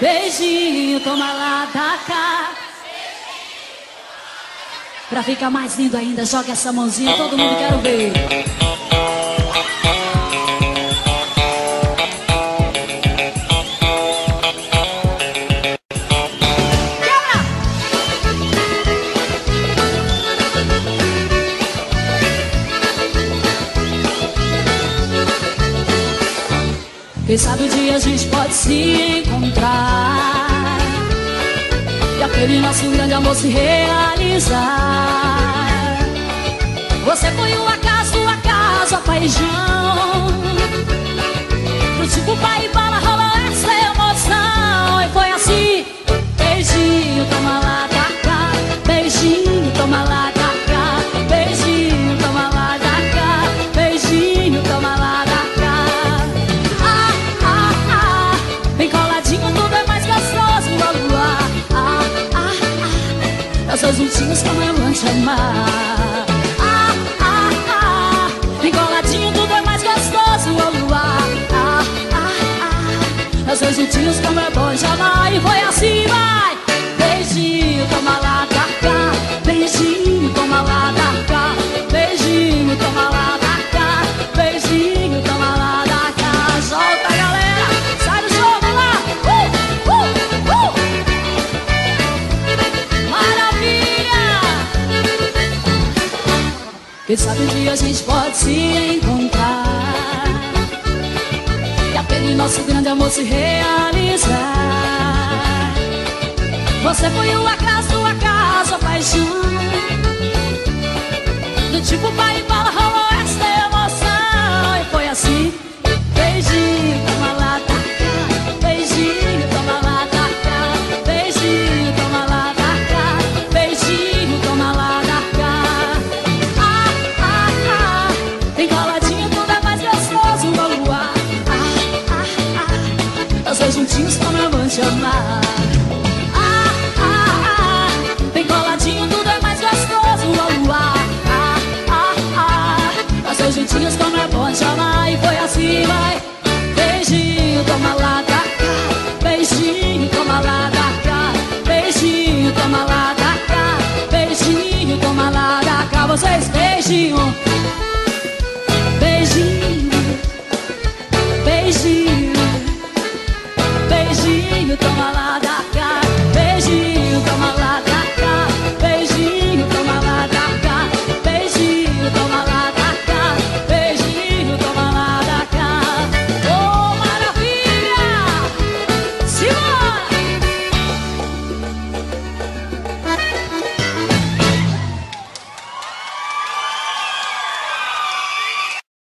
Beijinho, toma lá da cá. Pra ficar mais lindo ainda, joga essa mãozinha, todo mundo quer ver. Quem sabe o dia a gente pode se encontrar aquele nosso grande amor se realizar. Você foi o acaso, o acaso, a paixão. Do tipo pai e bala rolou essa emoção. E foi assim, beijinho, toma lá, 金色的温暖，沉默。Quem sabe um dia a gente pode se encontrar. E aquele nosso grande amor se realizar. Você foi o acaso, o acaso, a paixão. Do tipo pai e bala Coladinho tudo é mais gostoso ao luar ah, ah, ah. Dá seus jeitinhos como é bom chamar E foi assim, vai. Beijinho, toma lá da cá Beijinho, toma lá da cá Beijinho, toma lá da cá Beijinho, toma lá da cá Vocês beijinho.